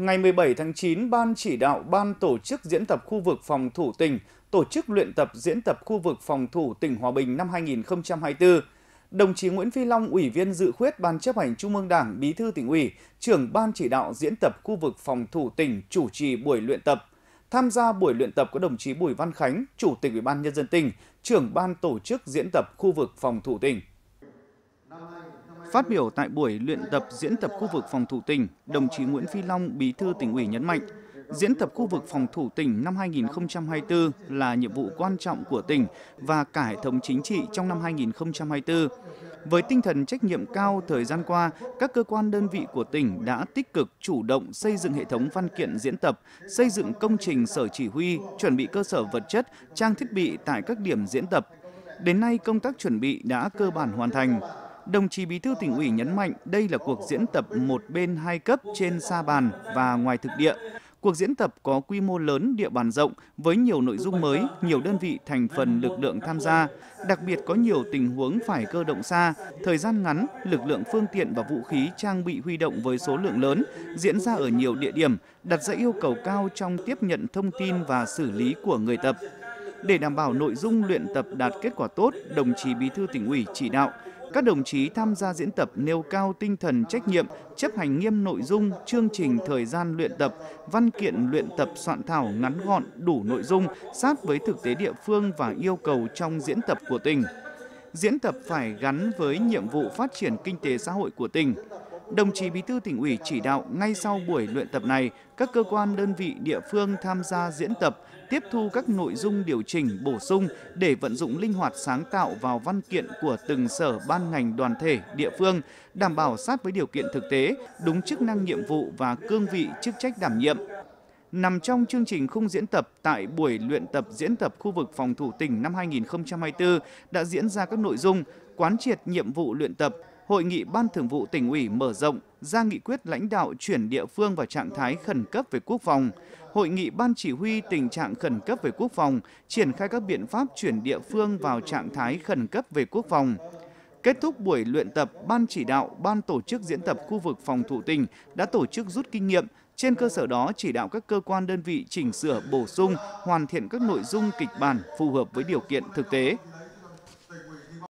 Ngày 17 tháng 9, Ban chỉ đạo Ban tổ chức diễn tập khu vực phòng thủ tỉnh tổ chức luyện tập diễn tập khu vực phòng thủ tỉnh Hòa Bình năm 2024. Đồng chí Nguyễn Phi Long, Ủy viên dự khuyết Ban chấp hành Trung ương Đảng, Bí thư tỉnh ủy, trưởng Ban chỉ đạo diễn tập khu vực phòng thủ tỉnh chủ trì buổi luyện tập. Tham gia buổi luyện tập có đồng chí Bùi Văn Khánh, Chủ tịch Ủy ban nhân dân tỉnh, trưởng ban tổ chức diễn tập khu vực phòng thủ tỉnh. Phát biểu tại buổi luyện tập diễn tập khu vực phòng thủ tỉnh, đồng chí Nguyễn Phi Long, Bí thư tỉnh ủy nhấn mạnh, diễn tập khu vực phòng thủ tỉnh năm 2024 là nhiệm vụ quan trọng của tỉnh và cả hệ thống chính trị trong năm 2024. Với tinh thần trách nhiệm cao thời gian qua, các cơ quan đơn vị của tỉnh đã tích cực chủ động xây dựng hệ thống văn kiện diễn tập, xây dựng công trình sở chỉ huy, chuẩn bị cơ sở vật chất, trang thiết bị tại các điểm diễn tập. Đến nay, công tác chuẩn bị đã cơ bản hoàn thành. Đồng chí Bí thư tỉnh ủy nhấn mạnh đây là cuộc diễn tập một bên hai cấp trên sa bàn và ngoài thực địa. Cuộc diễn tập có quy mô lớn, địa bàn rộng với nhiều nội dung mới, nhiều đơn vị thành phần lực lượng tham gia, đặc biệt có nhiều tình huống phải cơ động xa, thời gian ngắn, lực lượng phương tiện và vũ khí trang bị huy động với số lượng lớn, diễn ra ở nhiều địa điểm, đặt ra yêu cầu cao trong tiếp nhận thông tin và xử lý của người tập. Để đảm bảo nội dung luyện tập đạt kết quả tốt, đồng chí Bí thư tỉnh ủy chỉ đạo các đồng chí tham gia diễn tập nêu cao tinh thần trách nhiệm, chấp hành nghiêm nội dung, chương trình thời gian luyện tập, văn kiện luyện tập soạn thảo ngắn gọn, đủ nội dung, sát với thực tế địa phương và yêu cầu trong diễn tập của tỉnh. Diễn tập phải gắn với nhiệm vụ phát triển kinh tế xã hội của tỉnh. Đồng chí Bí thư tỉnh ủy chỉ đạo ngay sau buổi luyện tập này, các cơ quan đơn vị địa phương tham gia diễn tập tiếp thu các nội dung điều chỉnh bổ sung để vận dụng linh hoạt sáng tạo vào văn kiện của từng sở ban ngành đoàn thể địa phương, đảm bảo sát với điều kiện thực tế, đúng chức năng nhiệm vụ và cương vị chức trách đảm nhiệm. Nằm trong chương trình khung diễn tập tại buổi luyện tập diễn tập khu vực phòng thủ tỉnh năm 2024 đã diễn ra các nội dung quán triệt nhiệm vụ luyện tập, Hội nghị Ban Thường vụ tỉnh ủy mở rộng ra nghị quyết lãnh đạo chuyển địa phương vào trạng thái khẩn cấp về quốc phòng, Hội nghị Ban Chỉ huy tình trạng khẩn cấp về quốc phòng, triển khai các biện pháp chuyển địa phương vào trạng thái khẩn cấp về quốc phòng. Kết thúc buổi luyện tập, Ban chỉ đạo, Ban tổ chức diễn tập khu vực phòng thủ tỉnh đã tổ chức rút kinh nghiệm, trên cơ sở đó chỉ đạo các cơ quan đơn vị chỉnh sửa bổ sung, hoàn thiện các nội dung kịch bản phù hợp với điều kiện thực tế.